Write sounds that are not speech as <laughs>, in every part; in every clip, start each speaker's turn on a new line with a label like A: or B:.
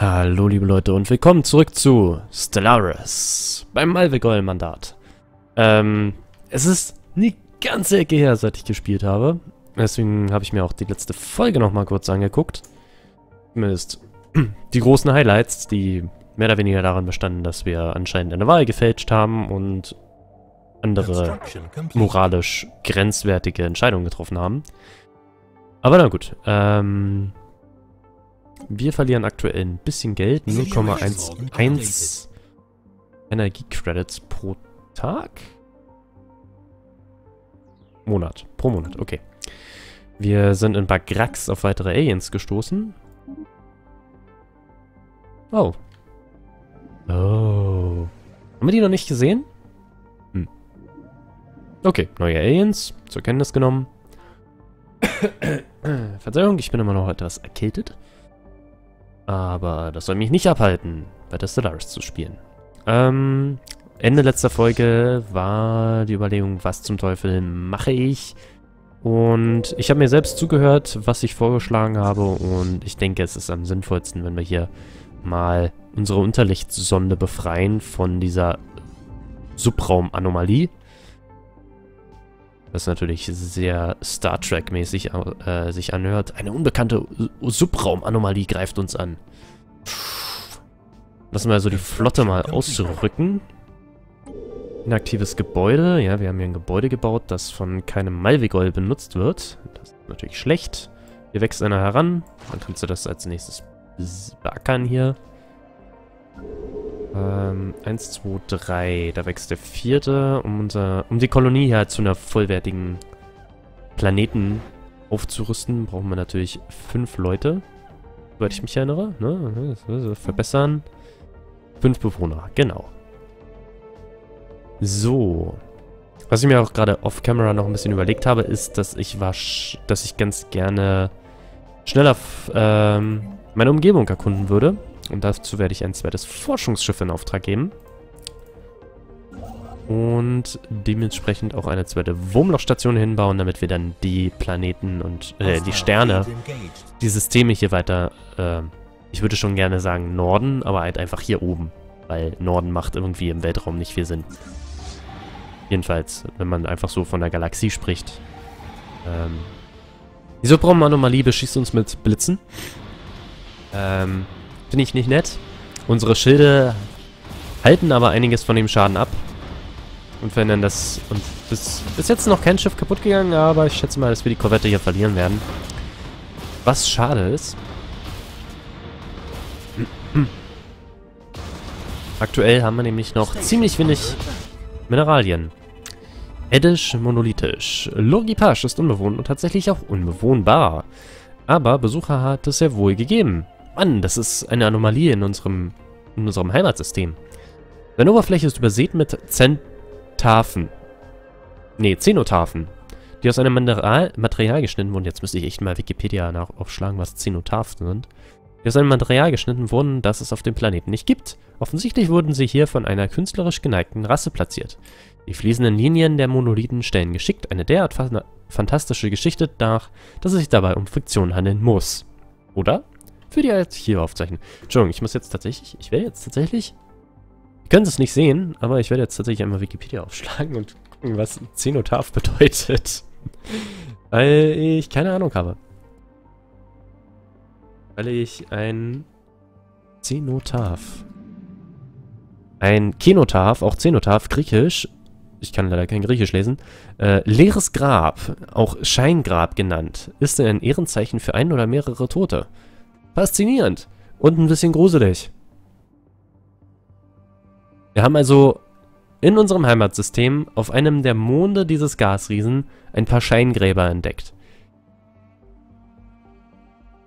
A: Hallo liebe Leute und willkommen zurück zu Stellaris beim Malvegol-Mandat. Ähm, es ist eine ganze Ecke her, seit ich gespielt habe. Deswegen habe ich mir auch die letzte Folge nochmal kurz angeguckt. Zumindest <clears throat> die großen Highlights, die mehr oder weniger daran bestanden, dass wir anscheinend eine Wahl gefälscht haben und andere moralisch grenzwertige Entscheidungen getroffen haben. Aber na gut, ähm... Wir verlieren aktuell ein bisschen Geld. 0,11 Energiecredits pro Tag? Monat. Pro Monat, okay. Wir sind in Bagrax auf weitere Aliens gestoßen. Oh. Oh. Haben wir die noch nicht gesehen? Hm. Okay, neue Aliens. Zur Kenntnis genommen. <coughs> Verzeihung, ich bin immer noch etwas erkältet. Aber das soll mich nicht abhalten, bei der Stellaris zu spielen. Ähm, Ende letzter Folge war die Überlegung, was zum Teufel mache ich? Und ich habe mir selbst zugehört, was ich vorgeschlagen habe und ich denke, es ist am sinnvollsten, wenn wir hier mal unsere Unterlichtssonde befreien von dieser Subraumanomalie. Was natürlich sehr Star Trek-mäßig äh, sich anhört. Eine unbekannte Subraumanomalie greift uns an. Lassen wir also die Flotte mal ausrücken. Inaktives Gebäude. Ja, wir haben hier ein Gebäude gebaut, das von keinem Malvigol benutzt wird. Das ist natürlich schlecht. Hier wächst einer heran. Dann kannst du das als nächstes beackern hier. Ähm, 1, 2, 3. Da wächst der vierte, um, unser, um die Kolonie hier zu einer vollwertigen Planeten aufzurüsten, brauchen wir natürlich fünf Leute. Soweit ich mich erinnere. Ne? Verbessern. Fünf Bewohner, genau. So. Was ich mir auch gerade off-camera noch ein bisschen überlegt habe, ist, dass ich war, dass ich ganz gerne schneller ähm, meine Umgebung erkunden würde. Und dazu werde ich ein zweites Forschungsschiff in Auftrag geben. Und dementsprechend auch eine zweite Wurmlochstation hinbauen, damit wir dann die Planeten und äh, die Sterne, die Systeme hier weiter, äh, ich würde schon gerne sagen Norden, aber halt einfach hier oben. Weil Norden macht irgendwie im Weltraum nicht viel Sinn. Jedenfalls, wenn man einfach so von der Galaxie spricht. Ähm, die Subraumanomalie beschießt uns mit Blitzen. Ähm, Finde ich nicht nett. Unsere Schilde halten aber einiges von dem Schaden ab. Und wenn dann das... Und bis, bis jetzt noch kein Schiff kaputt gegangen, aber ich schätze mal, dass wir die Korvette hier verlieren werden. Was schade ist. <clears throat> Aktuell haben wir nämlich noch ziemlich wenig Mineralien. Eddisch monolithisch. Lurgipage ist unbewohnt und tatsächlich auch unbewohnbar. Aber Besucher hat es ja wohl gegeben. Mann, das ist eine Anomalie in unserem, in unserem Heimatsystem. Seine Oberfläche ist übersät mit Zentaphen. Nee, Zenotaphen. Die aus einem Material, Material geschnitten wurden. Jetzt müsste ich echt mal Wikipedia nach aufschlagen, was Zenotaphen sind. Die aus einem Material geschnitten wurden, das es auf dem Planeten nicht gibt. Offensichtlich wurden sie hier von einer künstlerisch geneigten Rasse platziert. Die fließenden Linien der Monolithen stellen geschickt eine derart fantastische Geschichte dar, dass es sich dabei um Fiktion handeln muss. Oder? Für die Archivaufzeichnung. Entschuldigung, ich muss jetzt tatsächlich, ich werde jetzt tatsächlich, ihr könnt es nicht sehen, aber ich werde jetzt tatsächlich einmal Wikipedia aufschlagen und gucken, was Zenotaph bedeutet. <laughs> Weil ich keine Ahnung habe. Weil ich ein Zenotaph. Ein Kenotaph, auch Zenotaph, griechisch, ich kann leider kein Griechisch lesen, äh, leeres Grab, auch Scheingrab genannt, ist ein Ehrenzeichen für ein oder mehrere Tote. Faszinierend. Und ein bisschen gruselig. Wir haben also in unserem Heimatsystem auf einem der Monde dieses Gasriesen ein paar Scheingräber entdeckt.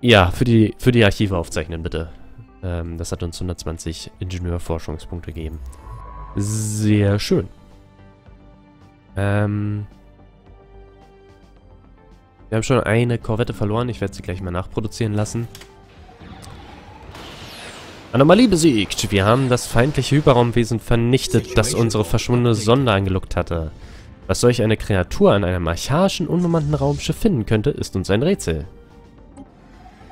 A: Ja, für die, für die Archive aufzeichnen, bitte. Ähm, das hat uns 120 Ingenieurforschungspunkte gegeben. Sehr schön. Ähm, wir haben schon eine Korvette verloren. Ich werde sie gleich mal nachproduzieren lassen. Anomalie besiegt. Wir haben das feindliche Hyperraumwesen vernichtet, das unsere verschwundene Sonde angelockt hatte. Was solch eine Kreatur an einem archaischen, unbemannten Raumschiff finden könnte, ist uns ein Rätsel.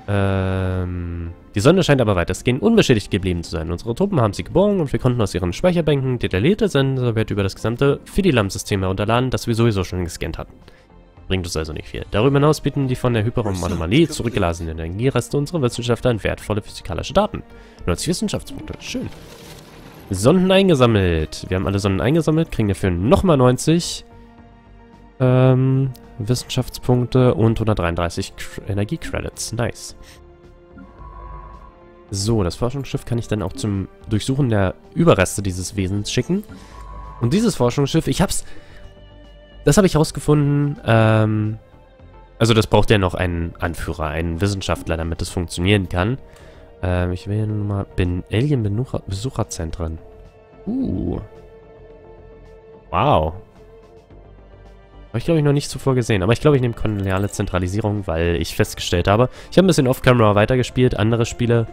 A: Ähm, die Sonne scheint aber weitestgehend unbeschädigt geblieben zu sein. Unsere Truppen haben sie geborgen und wir konnten aus ihren Speicherbänken detaillierte Sensorwerte über das gesamte Fidilam-System herunterladen, das wir sowieso schon gescannt hatten. Bringt uns also nicht viel. Darüber hinaus bieten die von der Hyperraum-Anomalie zurückgelassenen Energiereste unserer Wissenschaftler wertvolle physikalische Daten. 90 Wissenschaftspunkte. Schön. Sonden eingesammelt. Wir haben alle Sonden eingesammelt, kriegen dafür nochmal 90 ähm, Wissenschaftspunkte und 133 Energiecredits. Nice. So, das Forschungsschiff kann ich dann auch zum Durchsuchen der Überreste dieses Wesens schicken. Und dieses Forschungsschiff, ich hab's... Das habe ich herausgefunden, ähm... Also das braucht ja noch einen Anführer, einen Wissenschaftler, damit es funktionieren kann. Ähm, ich will hier nur mal... Bin Alien-Besucherzentren. Uh. Wow. Habe ich, glaube ich, noch nicht zuvor gesehen. Aber ich glaube, ich nehme koloniale Zentralisierung, weil ich festgestellt habe, ich habe ein bisschen off-camera weitergespielt, andere Spiele.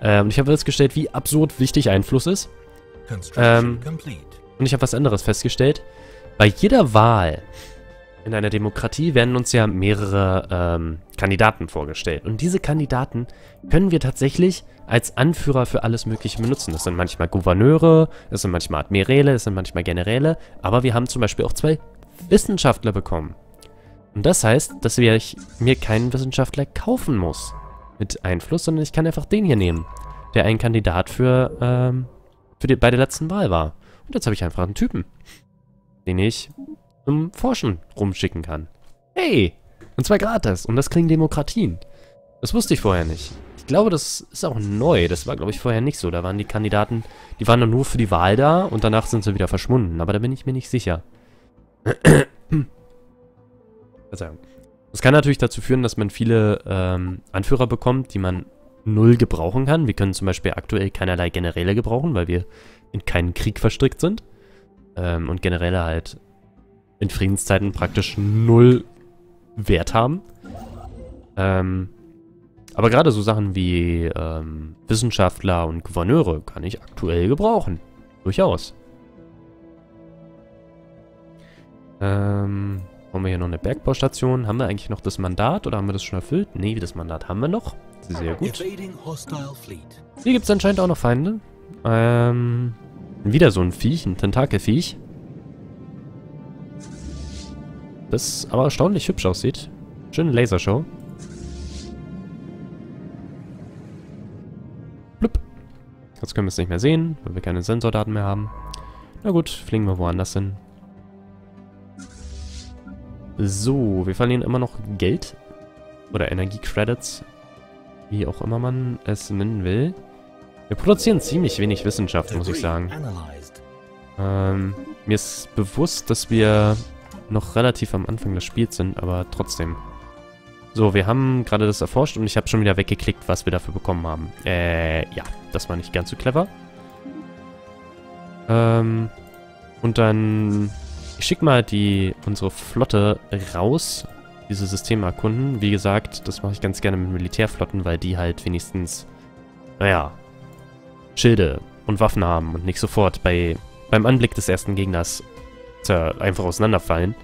A: Ähm, und ich habe festgestellt, wie absurd wichtig Einfluss ist. Ähm, und ich habe was anderes festgestellt. Bei jeder Wahl in einer Demokratie werden uns ja mehrere ähm, Kandidaten vorgestellt. Und diese Kandidaten können wir tatsächlich als Anführer für alles Mögliche benutzen. Das sind manchmal Gouverneure, das sind manchmal Admiräle, das sind manchmal Generäle. Aber wir haben zum Beispiel auch zwei Wissenschaftler bekommen. Und das heißt, dass ich mir keinen Wissenschaftler kaufen muss mit Einfluss, sondern ich kann einfach den hier nehmen, der ein Kandidat für, ähm, für die, bei der letzten Wahl war. Und jetzt habe ich einfach einen Typen, den ich zum Forschen rumschicken kann. Hey! Und zwar gratis. Und das kriegen Demokratien. Das wusste ich vorher nicht. Ich glaube, das ist auch neu. Das war, glaube ich, vorher nicht so. Da waren die Kandidaten, die waren nur für die Wahl da und danach sind sie wieder verschwunden. Aber da bin ich mir nicht sicher. <clears throat> Verzeihung. Das kann natürlich dazu führen, dass man viele ähm, Anführer bekommt, die man null gebrauchen kann. Wir können zum Beispiel aktuell keinerlei Generäle gebrauchen, weil wir in keinen Krieg verstrickt sind. Ähm, und Generäle halt in Friedenszeiten praktisch null Wert haben. Ähm, aber gerade so Sachen wie ähm, Wissenschaftler und Gouverneure kann ich aktuell gebrauchen. Durchaus. Ähm, haben wir hier noch eine Bergbaustation? Haben wir eigentlich noch das Mandat oder haben wir das schon erfüllt? Nee, das Mandat haben wir noch. Sehr gut. Hier gibt es anscheinend auch noch Feinde. Ähm, wieder so ein Viech, ein Tentakelviech. Das aber erstaunlich hübsch aussieht. Schöne Lasershow. Blub. Jetzt können wir es nicht mehr sehen, weil wir keine Sensordaten mehr haben. Na gut, fliegen wir woanders hin. So, wir verlieren immer noch Geld. Oder Energiecredits. Wie auch immer man es nennen will. Wir produzieren ziemlich wenig Wissenschaft, muss ich sagen. Ähm, mir ist bewusst, dass wir noch relativ am Anfang des Spiels sind, aber trotzdem. So, wir haben gerade das erforscht und ich habe schon wieder weggeklickt, was wir dafür bekommen haben. Äh, ja, das war nicht ganz so clever. Ähm, und dann ich schicke mal die, unsere Flotte raus, diese Systeme erkunden. Wie gesagt, das mache ich ganz gerne mit Militärflotten, weil die halt wenigstens, naja, Schilde und Waffen haben und nicht sofort bei, beim Anblick des ersten Gegners einfach auseinanderfallen.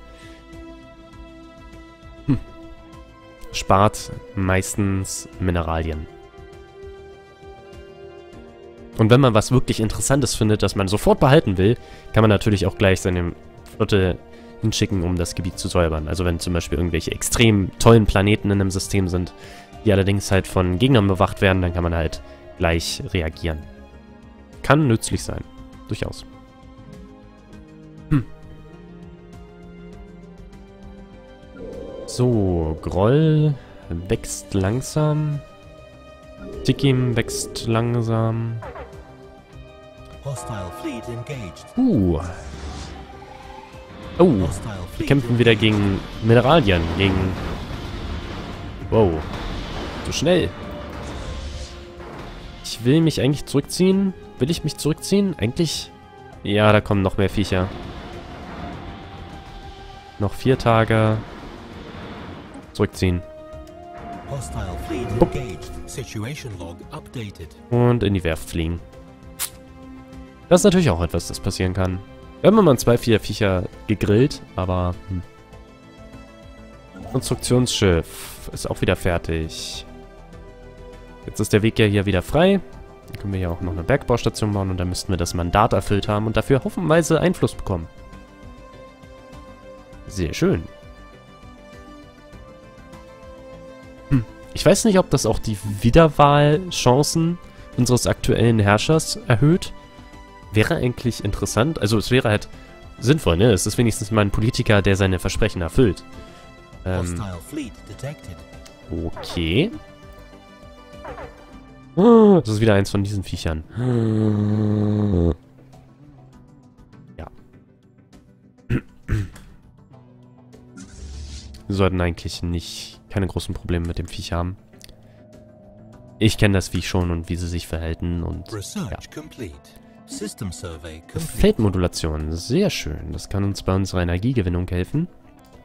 A: Hm. Spart meistens Mineralien. Und wenn man was wirklich Interessantes findet, das man sofort behalten will, kann man natürlich auch gleich seine Flotte hinschicken, um das Gebiet zu säubern. Also wenn zum Beispiel irgendwelche extrem tollen Planeten in einem System sind, die allerdings halt von Gegnern bewacht werden, dann kann man halt gleich reagieren. Kann nützlich sein. Durchaus. Hm. So, Groll wächst langsam. Tikim wächst langsam. Uh, Oh, wir kämpfen wieder gegen Mineralien, gegen... Wow. So schnell. Ich will mich eigentlich zurückziehen. Will ich mich zurückziehen? Eigentlich... Ja, da kommen noch mehr Viecher. Noch vier Tage. Zurückziehen. Und in die Werft fliegen. Das ist natürlich auch etwas, das passieren kann. Wir haben immer zwei, vier Viecher gegrillt, aber... Hm. Konstruktionsschiff ist auch wieder fertig. Jetzt ist der Weg ja hier wieder frei. Dann können wir ja auch noch eine Bergbaustation bauen und dann müssten wir das Mandat erfüllt haben und dafür hoffenweise Einfluss bekommen. Sehr schön. Hm. Ich weiß nicht, ob das auch die Wiederwahlchancen unseres aktuellen Herrschers erhöht. Wäre eigentlich interessant. Also es wäre halt sinnvoll, ne? Es ist wenigstens mal ein Politiker, der seine Versprechen erfüllt. Ähm, okay. Das ist wieder eins von diesen Viechern. Ja. Wir sollten eigentlich nicht keine großen Probleme mit dem Viech haben. Ich kenne das Viech schon und wie sie sich verhalten und ja. Feldmodulation, sehr schön. Das kann uns bei unserer Energiegewinnung helfen.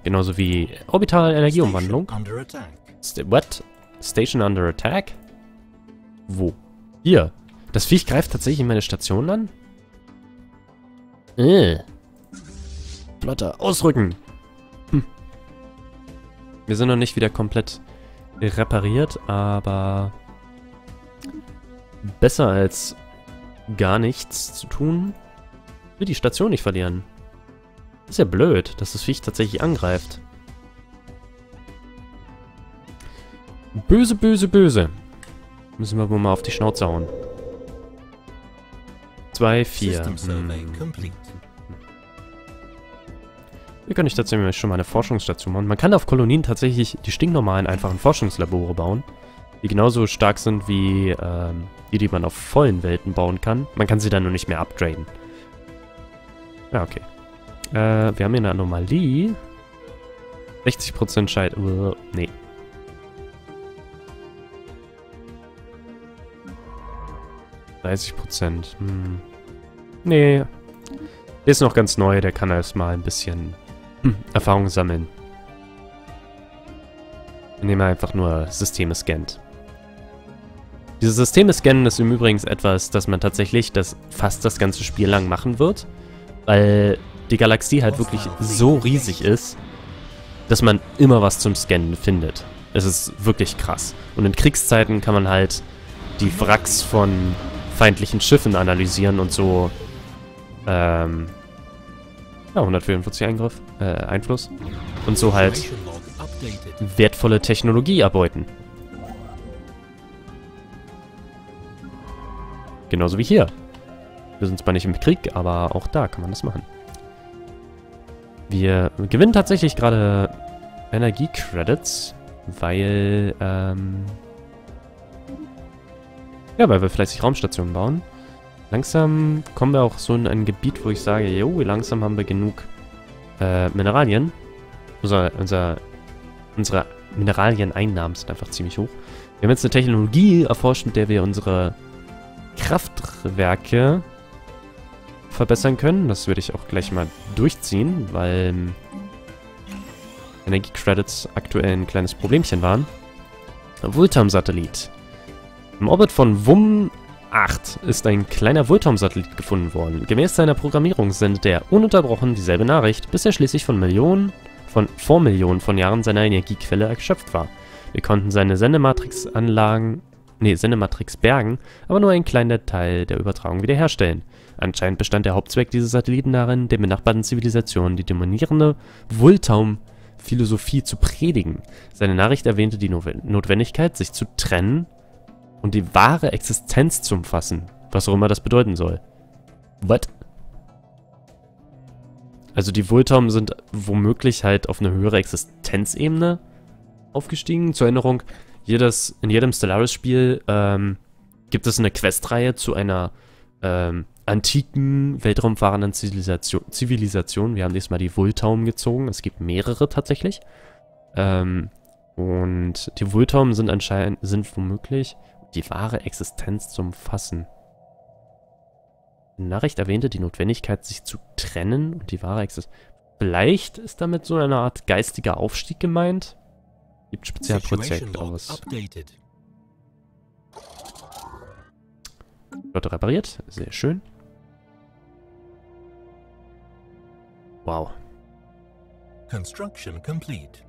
A: Genauso wie orbitale Energieumwandlung. St what? Station under attack? Wo? Hier. Das Viech greift tatsächlich meine Station an? Äh. Plotter, ausrücken. Hm. Wir sind noch nicht wieder komplett repariert, aber besser als gar nichts zu tun. Ich will die Station nicht verlieren. ist ja blöd, dass das Viech tatsächlich angreift. Böse, böse, böse. Müssen wir wohl mal auf die Schnauze hauen. 2, 4. Hm. Hier kann ich tatsächlich schon mal eine Forschungsstation bauen. Man kann auf Kolonien tatsächlich die stinknormalen einfachen Forschungslabore bauen. Die genauso stark sind wie ähm, die, die man auf vollen Welten bauen kann. Man kann sie dann nur nicht mehr upgraden. Ja, okay. Äh, wir haben hier eine Anomalie. 60% Scheit... Uh, nee. 30 Prozent. Hm. Nee. Der ist noch ganz neu, der kann erstmal ein bisschen hm, Erfahrung sammeln. Indem er einfach nur Systeme scannt. Diese Systeme scannen ist im Übrigen etwas, das man tatsächlich das fast das ganze Spiel lang machen wird. Weil die Galaxie halt wirklich so riesig ist, dass man immer was zum Scannen findet. Es ist wirklich krass. Und in Kriegszeiten kann man halt die Wracks von feindlichen Schiffen analysieren und so ähm, ja, 144 Eingriff, äh, Einfluss und so halt wertvolle Technologie erbeuten. Genauso wie hier. Wir sind zwar nicht im Krieg, aber auch da kann man das machen. Wir gewinnen tatsächlich gerade Energiecredits, weil ähm, ja, weil wir fleißig Raumstationen bauen. Langsam kommen wir auch so in ein Gebiet, wo ich sage, jo, langsam haben wir genug äh, Mineralien. Unser, unser, unsere Mineralieneinnahmen sind einfach ziemlich hoch. Wir haben jetzt eine Technologie erforscht, mit der wir unsere Kraftwerke verbessern können. Das würde ich auch gleich mal durchziehen, weil ähm, Energiecredits aktuell ein kleines Problemchen waren. Vultam-Satellit. Im Orbit von WUM 8 ist ein kleiner Vultom-Satellit gefunden worden. Gemäß seiner Programmierung sendet er ununterbrochen dieselbe Nachricht, bis er schließlich von Millionen, von vor Millionen von Jahren seiner Energiequelle erschöpft war. Wir konnten seine Sendematrix-Anlagen, nee, Sendematrix bergen, aber nur einen kleinen Teil der Übertragung wiederherstellen. Anscheinend bestand der Hauptzweck dieses Satelliten darin, den benachbarten Zivilisationen die dominierende Vultaum-Philosophie zu predigen. Seine Nachricht erwähnte die Notwendigkeit, sich zu trennen und die wahre Existenz zu umfassen. Was auch immer das bedeuten soll. What? Also die Vultom sind womöglich halt auf eine höhere Existenzebene aufgestiegen. Zur Erinnerung, jedes, in jedem Stellaris-Spiel ähm, gibt es eine Questreihe zu einer ähm, antiken, weltraumfahrenden Zivilisation, Zivilisation. Wir haben diesmal die Vultaum gezogen. Es gibt mehrere tatsächlich. Ähm, und die Vultaum sind anscheinend, sind womöglich die wahre Existenz zu umfassen. Die Nachricht erwähnte die Notwendigkeit, sich zu trennen und die wahre Existenz. Vielleicht ist damit so eine Art geistiger Aufstieg gemeint. Gibt Spezialprojekt aus. Flotte repariert. Sehr schön. Wow. Construction complete.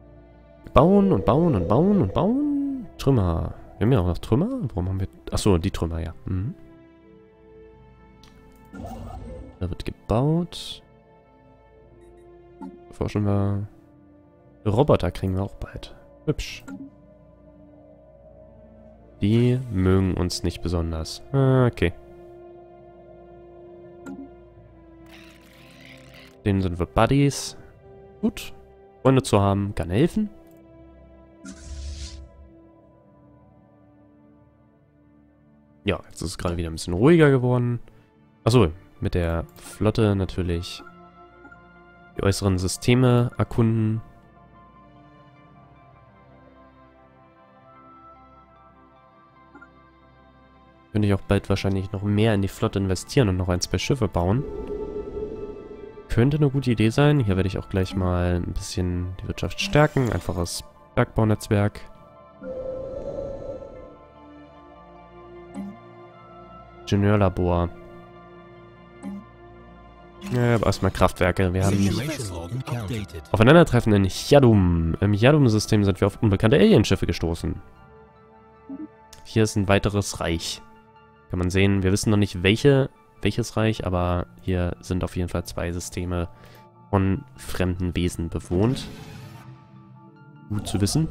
A: Bauen und bauen und bauen und bauen. Trümmer. Wir haben ja auch noch Trümmer. Warum haben wir... Achso, die Trümmer, ja. Mhm. Da wird gebaut. Forschen wir... Roboter kriegen wir auch bald. Hübsch. Die mögen uns nicht besonders. Ah, okay. Denen sind wir Buddies. Gut. Freunde zu haben kann helfen. Ja, jetzt ist es gerade wieder ein bisschen ruhiger geworden. Achso, mit der Flotte natürlich die äußeren Systeme erkunden. Könnte ich auch bald wahrscheinlich noch mehr in die Flotte investieren und noch ein, zwei Schiffe bauen. Könnte eine gute Idee sein. Hier werde ich auch gleich mal ein bisschen die Wirtschaft stärken. Einfaches Bergbaunetzwerk. Ingenieurlabor. Ja, aber erstmal Kraftwerke. Wir haben aufeinandertreffen in Yadum. Im Yadum-System sind wir auf unbekannte Alienschiffe gestoßen. Hier ist ein weiteres Reich. Kann man sehen, wir wissen noch nicht, welche, welches Reich, aber hier sind auf jeden Fall zwei Systeme von fremden Wesen bewohnt. Gut zu wissen.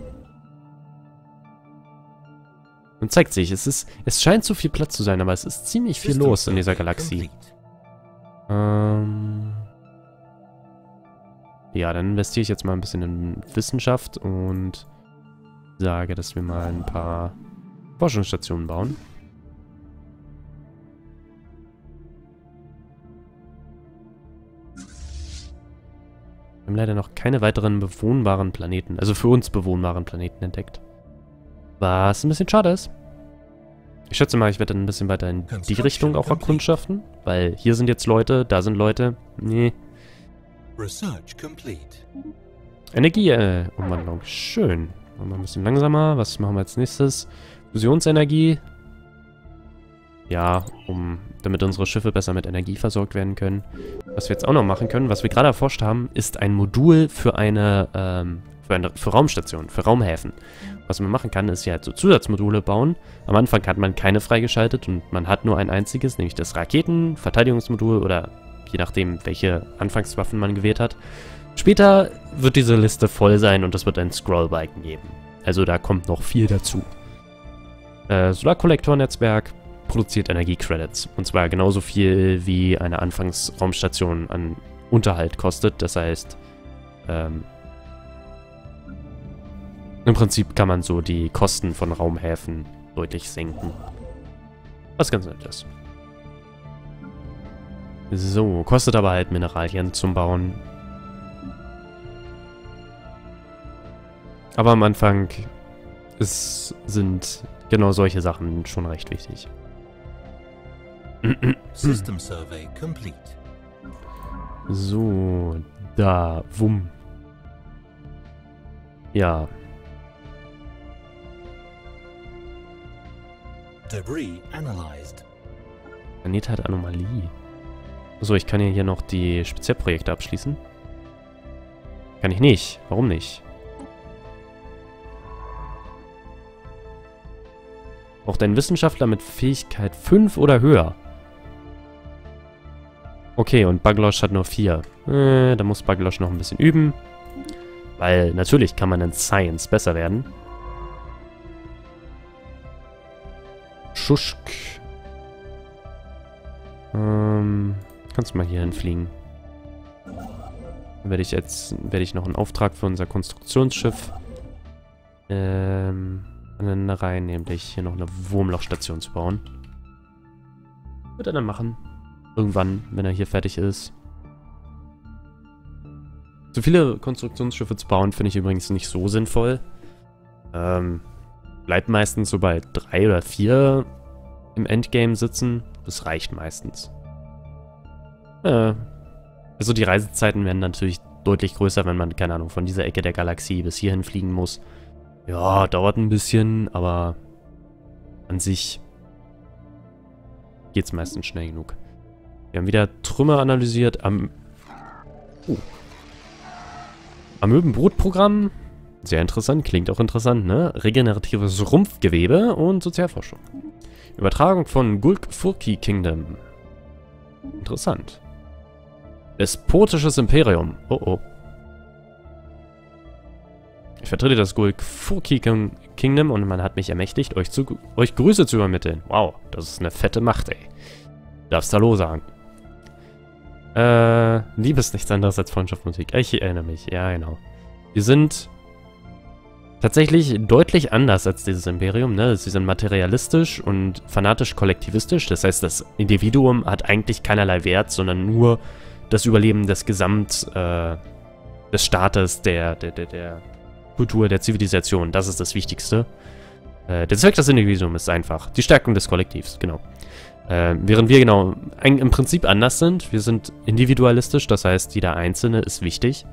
A: Und zeigt sich, es ist, es scheint zu viel Platz zu sein, aber es ist ziemlich viel los in dieser Galaxie. Ähm ja, dann investiere ich jetzt mal ein bisschen in Wissenschaft und sage, dass wir mal ein paar Forschungsstationen bauen. Wir haben leider noch keine weiteren bewohnbaren Planeten, also für uns bewohnbaren Planeten entdeckt. Was ein bisschen schade ist. Ich schätze mal, ich werde dann ein bisschen weiter in die Richtung auch erkundschaften, weil hier sind jetzt Leute, da sind Leute. Nee. Energieumwandlung. Äh, Schön. Machen wir ein bisschen langsamer. Was machen wir als nächstes? Fusionsenergie. Ja, um, damit unsere Schiffe besser mit Energie versorgt werden können. Was wir jetzt auch noch machen können, was wir gerade erforscht haben, ist ein Modul für eine, ähm, für, eine, für Raumstationen, für Raumhäfen. Was man machen kann, ist ja halt so Zusatzmodule bauen. Am Anfang hat man keine freigeschaltet und man hat nur ein einziges, nämlich das Raketen-Verteidigungsmodul oder je nachdem, welche Anfangswaffen man gewählt hat. Später wird diese Liste voll sein und es wird ein Scrollbalken geben. Also da kommt noch viel dazu. Äh, Solarkollektornetzwerk produziert Energiecredits. Und zwar genauso viel, wie eine Anfangsraumstation an Unterhalt kostet. Das heißt, ähm, im Prinzip kann man so die Kosten von Raumhäfen deutlich senken. Was ganz nett ist. So, kostet aber halt Mineralien zum Bauen. Aber am Anfang ist, sind genau solche Sachen schon recht wichtig. System Survey complete. So, da, wumm. Ja. Debris analyzed. Planet hat Anomalie. So, ich kann ja hier noch die Spezialprojekte abschließen. Kann ich nicht. Warum nicht? Braucht ein Wissenschaftler mit Fähigkeit 5 oder höher. Okay, und Baglosh hat nur vier. Äh, da muss Baglosh noch ein bisschen üben. Weil natürlich kann man in Science besser werden. Schuschk. Ähm, kannst du mal hier hinfliegen. Dann werde ich jetzt werde ich noch einen Auftrag für unser Konstruktionsschiff ähm, rein, nämlich hier noch eine Wurmlochstation zu bauen. Wird er dann machen. Irgendwann, wenn er hier fertig ist. So viele Konstruktionsschiffe zu bauen, finde ich übrigens nicht so sinnvoll. Ähm, bleibt meistens so bei drei oder vier im Endgame sitzen. Das reicht meistens. Äh, also die Reisezeiten werden natürlich deutlich größer, wenn man, keine Ahnung, von dieser Ecke der Galaxie bis hierhin fliegen muss. Ja, dauert ein bisschen, aber an sich geht es meistens schnell genug. Wir haben wieder Trümmer analysiert am... Uh. Amöbenbrutprogramm. Sehr interessant, klingt auch interessant, ne? Regeneratives Rumpfgewebe und Sozialforschung. Übertragung von Gulk Furki Kingdom. Interessant. Despotisches Imperium. Oh oh. Ich vertrete das Gulk Furki Kingdom und man hat mich ermächtigt, euch, zu, euch Grüße zu übermitteln. Wow, das ist eine fette Macht, ey. Darfst Hallo sagen. Äh, Liebe ist nichts anderes als Freundschaft Musik. Ich erinnere mich, ja genau. Wir sind tatsächlich deutlich anders als dieses Imperium. Ne? Sie sind materialistisch und fanatisch kollektivistisch. Das heißt, das Individuum hat eigentlich keinerlei Wert, sondern nur das Überleben des Gesamt, äh, des Staates, der, der, der, der Kultur, der Zivilisation. Das ist das Wichtigste. Äh, der Zweck des Individuums ist einfach die Stärkung des Kollektivs, genau. Äh, während wir genau im Prinzip anders sind. Wir sind individualistisch, das heißt, jeder Einzelne ist wichtig.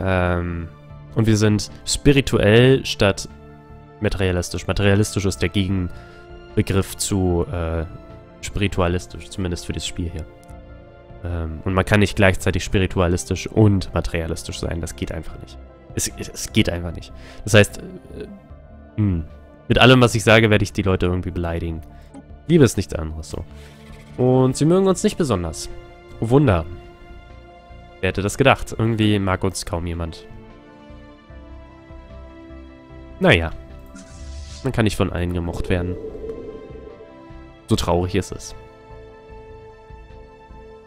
A: Ähm, und wir sind spirituell statt materialistisch. Materialistisch ist der Gegenbegriff zu äh, spiritualistisch, zumindest für das Spiel hier. Ähm, und man kann nicht gleichzeitig spiritualistisch und materialistisch sein. Das geht einfach nicht. Es, es geht einfach nicht. Das heißt, äh, mh, hm, mit allem, was ich sage, werde ich die Leute irgendwie beleidigen. Liebe ist nichts anderes so. Und sie mögen uns nicht besonders. Oh Wunder. Wer hätte das gedacht? Irgendwie mag uns kaum jemand. Naja. Man kann nicht von allen gemocht werden. So traurig ist es.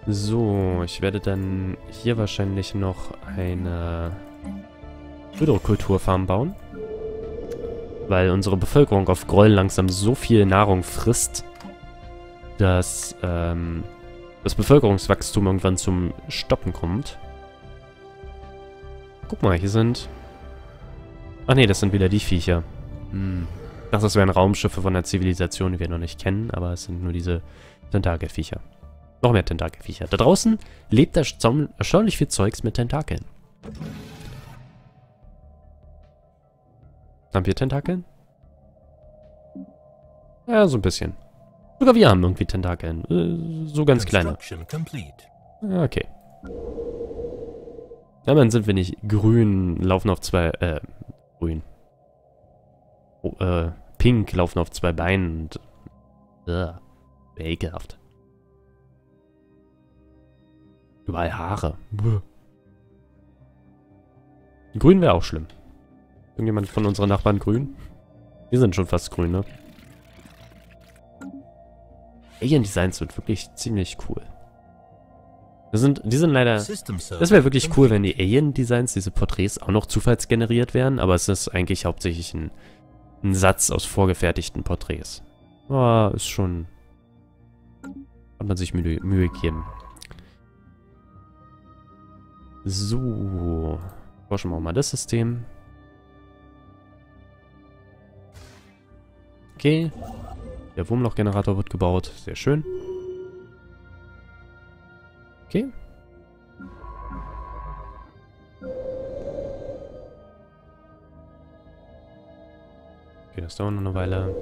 A: So, ich werde dann hier wahrscheinlich noch eine Hydrokulturfarm bauen. Weil unsere Bevölkerung auf Groll langsam so viel Nahrung frisst, dass ähm, das Bevölkerungswachstum irgendwann zum Stoppen kommt. Guck mal, hier sind Ach nee, das sind wieder die Viecher. Hm. Ich dachte, das wären Raumschiffe von der Zivilisation, die wir noch nicht kennen, aber es sind nur diese Tentakelviecher. Noch mehr Tentakelviecher. Da draußen lebt erstaunlich viel Zeugs mit Tentakeln. Haben wir Tentakeln? Ja, so ein bisschen. Sogar wir haben irgendwie Tentakeln. Äh, so ganz kleine. Okay. Ja, dann sind wir nicht grün, laufen auf zwei, äh, grün. Oh, äh, pink, laufen auf zwei Beinen und... Uh, ekelhaft. Überall Haare. Grün wäre auch schlimm. Irgendjemand von unseren Nachbarn grün? Wir sind schon fast grün, ne? Alien Designs sind wirklich ziemlich cool. Das sind, die sind leider... Das wäre wirklich cool, wenn die Alien-Designs, diese Porträts, auch noch zufallsgeneriert wären, aber es ist eigentlich hauptsächlich ein, ein Satz aus vorgefertigten Porträts. Aber ist schon... Hat man sich Mühe, Mühe gegeben. So. Forschen wir auch mal das System. Okay. Der Wurmlochgenerator wird gebaut. Sehr schön. Okay. Okay, das dauert noch eine Weile.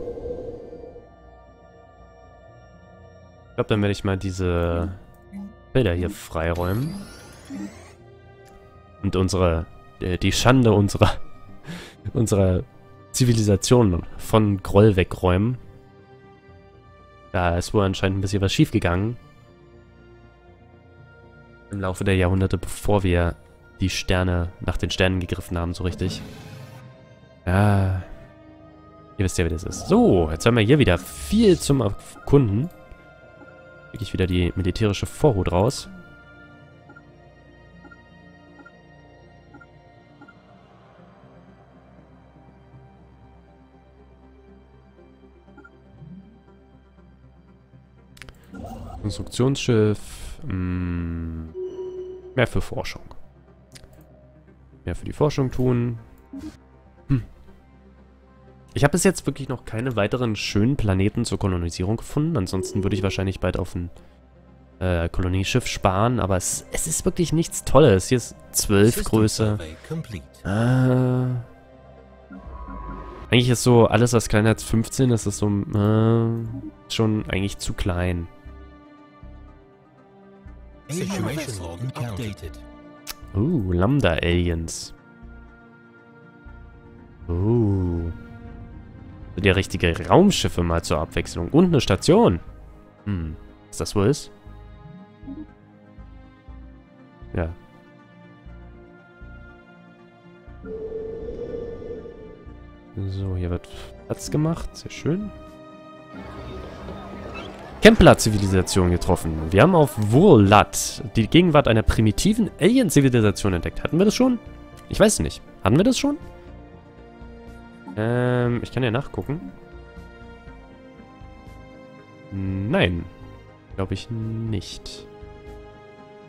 A: Ich glaube, dann werde ich mal diese Felder hier freiräumen. Und unsere, äh, die Schande unserer, <laughs> unserer Zivilisation von Groll wegräumen. Da ist wohl anscheinend ein bisschen was schiefgegangen im Laufe der Jahrhunderte, bevor wir die Sterne, nach den Sternen gegriffen haben, so richtig. Ja, ihr wisst ja, wie das ist. So, jetzt haben wir hier wieder viel zum Erkunden. Wirklich wieder die militärische Vorhut raus. Konstruktionsschiff. Mh, hm. Mehr für Forschung. Mehr für die Forschung tun. Hm. Ich habe bis jetzt wirklich noch keine weiteren schönen Planeten zur Kolonisierung gefunden. Ansonsten würde ich wahrscheinlich bald auf ein äh, Kolonieschiff sparen. Aber es, es, ist wirklich nichts Tolles. Hier ist 12 Größe. Äh, eigentlich ist so alles, was kleiner als 15 ist, ist so äh, schon eigentlich zu klein. Uh, Lambda-Aliens. Oh. Sind ja richtige Raumschiffe mal zur Abwechslung. Und eine Station. Hm. Ist das wohl ist? Ja. So, hier wird Platz gemacht. Sehr schön. Kempler-Zivilisation getroffen. Wir haben auf Wurlat die Gegenwart einer primitiven Alien-Zivilisation entdeckt. Hatten wir das schon? Ich weiß nicht. Hatten wir das schon? Ähm, ich kann ja nachgucken. Nein. Glaube ich nicht.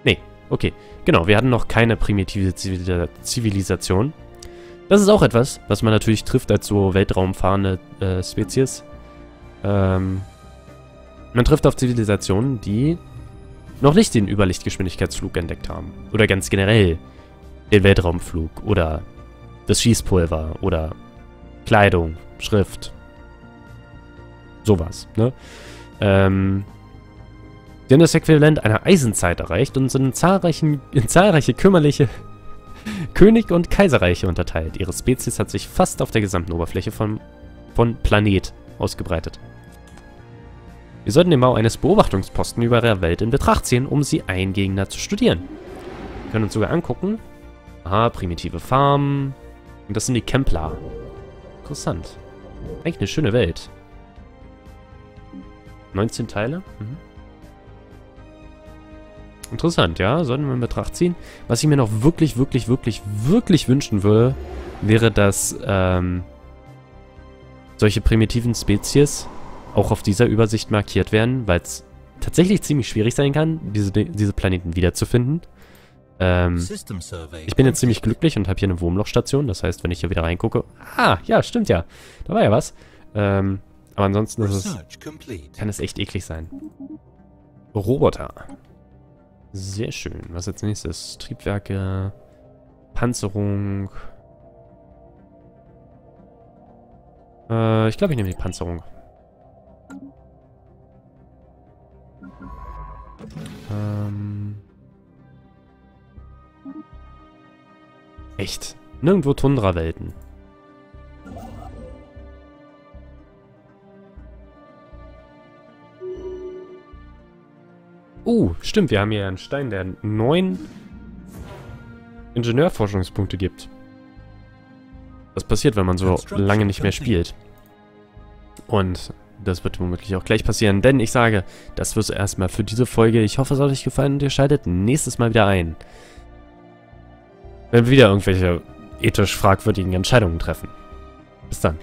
A: Nee, okay. Genau, wir hatten noch keine primitive Zivilisation. Das ist auch etwas, was man natürlich trifft als so weltraumfahrende äh, Spezies. Ähm, man trifft auf Zivilisationen, die noch nicht den Überlichtgeschwindigkeitsflug entdeckt haben. Oder ganz generell den Weltraumflug. Oder das Schießpulver. Oder Kleidung, Schrift. Sowas, ne? Ähm, die haben das Äquivalent einer Eisenzeit erreicht und sind in, zahlreichen, in zahlreiche kümmerliche <laughs> König- und Kaiserreiche unterteilt. Ihre Spezies hat sich fast auf der gesamten Oberfläche von, von Planet ausgebreitet. Wir sollten den Bau eines Beobachtungsposten über der Welt in Betracht ziehen, um sie eingehender zu studieren. Wir können uns sogar angucken. Aha, primitive Farmen. Und das sind die Kempler. Interessant. Eigentlich eine schöne Welt. 19 Teile? Mhm. Interessant, ja. Sollten wir in Betracht ziehen. Was ich mir noch wirklich, wirklich, wirklich, wirklich wünschen würde, wäre, dass ähm, solche primitiven Spezies auch auf dieser Übersicht markiert werden, weil es tatsächlich ziemlich schwierig sein kann, diese, diese Planeten wiederzufinden. Ähm, ich bin jetzt ziemlich glücklich und habe hier eine Wurmlochstation. Das heißt, wenn ich hier wieder reingucke... Ah, ja, stimmt ja. Da war ja was. Ähm, aber ansonsten es, kann es echt eklig sein. Roboter. Sehr schön. Was jetzt nächstes? Triebwerke, Panzerung. Äh, ich glaube, ich nehme die Panzerung. Ähm. Echt. Nirgendwo Tundra-Welten. Uh, stimmt, wir haben hier einen Stein, der neun Ingenieurforschungspunkte gibt. Was passiert, wenn man so lange nicht mehr spielt? Und das wird womöglich auch gleich passieren, denn ich sage, das wird es erstmal für diese Folge. Ich hoffe, es hat euch gefallen und ihr schaltet nächstes Mal wieder ein. Wenn wir wieder irgendwelche ethisch fragwürdigen Entscheidungen treffen. Bis dann.